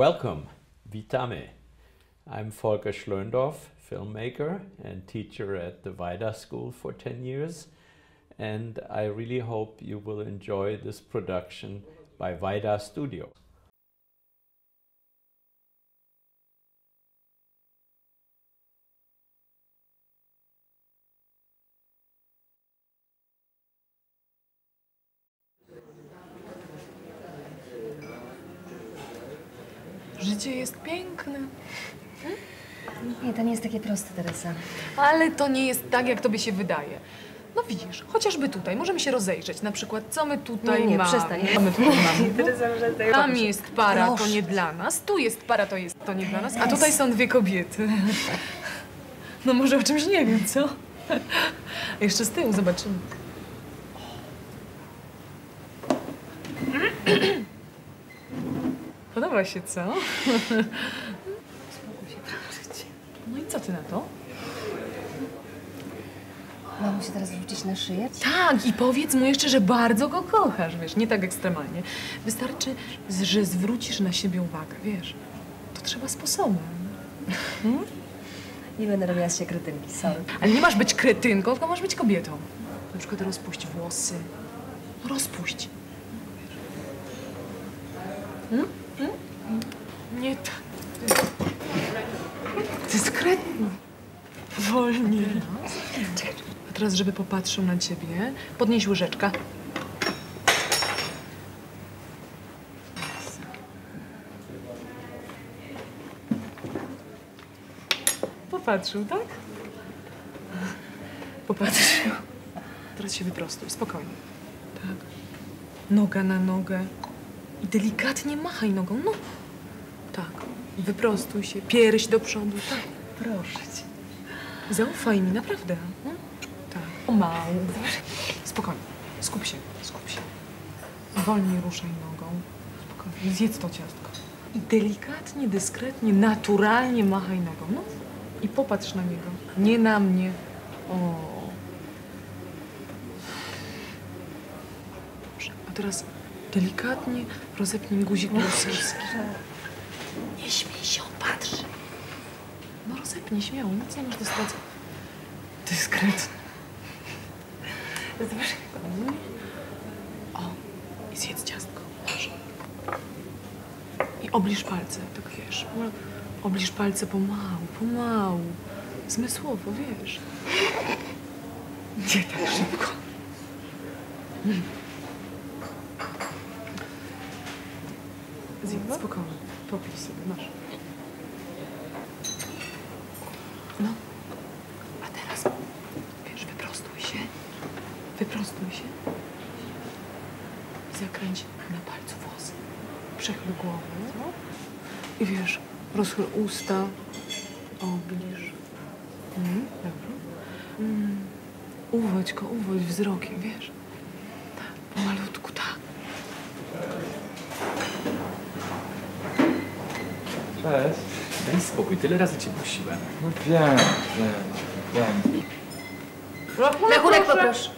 Welcome, Vitame. I'm Volker Schlöndorff, filmmaker and teacher at the Vida School for 10 years. And I really hope you will enjoy this production by Vida Studio. Życie jest piękne. Nie, to nie jest takie proste, Teresa. Ale to nie jest tak, jak tobie się wydaje. No widzisz, chociażby tutaj możemy się rozejrzeć. Na przykład, co my tutaj Nie, nie, mamy. przestań. Co my tutaj mamy? Teresa, przestań. Tam jest para, to nie dla nas. Tu jest para, to jest to nie dla nas. A tutaj są dwie kobiety. No może o czymś nie wiem, co? Jeszcze z tyłu zobaczymy. Podoba się, co? No i co ty na to? Mam się teraz wrzucić na szyję? Tak, i powiedz mu jeszcze, że bardzo go kochasz, wiesz, nie tak ekstremalnie. Wystarczy, że zwrócisz na siebie uwagę, wiesz. To trzeba sposobem. Nie będę robiła z siebie kretynki, sorry. Ale nie masz być kretynką, tylko masz być kobietą. Na przykład rozpuść włosy. No rozpuść. Hmm? Hmm? Nie tak. Dyskretnie. Wolnie. A teraz, żeby popatrzył na ciebie, podnieś łyżeczkę. Popatrzył, tak? Popatrzył. Teraz się wyprostuj, spokojnie. Tak. Noga na nogę. I delikatnie machaj nogą, no. Wyprostuj się, pierś do przodu, tak. Proszę cię. Zaufaj mi, naprawdę. No. Tak. Pomału. Spokojnie. Skup się, skup się. Wolniej ruszaj nogą. Spokojnie. Zjedz to ciastko. I delikatnie, dyskretnie, naturalnie machaj nogą. No. I popatrz na niego. Nie na mnie. O. Dobrze. A teraz delikatnie rozepnij guzik bruselski. Nie śmiej się, on patrzy. No rozepnij śmiało, nic nie masz do stracenia. Dyskretnie. Zobacz. O, i zjedz ciastko. Masz. I obliż palce, tak wiesz. Obliż palce pomału, pomału. Zmysłowo, wiesz. Nie tak szybko. Zjedz spokojnie. Popij sobie, masz. No. A teraz, wiesz, wyprostuj się. Wyprostuj się. I zakręć na palcu włosy. Przechyl głowę. I wiesz, rozchyl usta. Obliż. Mm, dobra. Mm. Uwodź go, uwodź wzrokiem, wiesz. Tak, pomalutku, tak. Cześć. Daj spokój, tyle razy cię prosiłem. No wiem, wiem, wiem. Rachunek poproszę.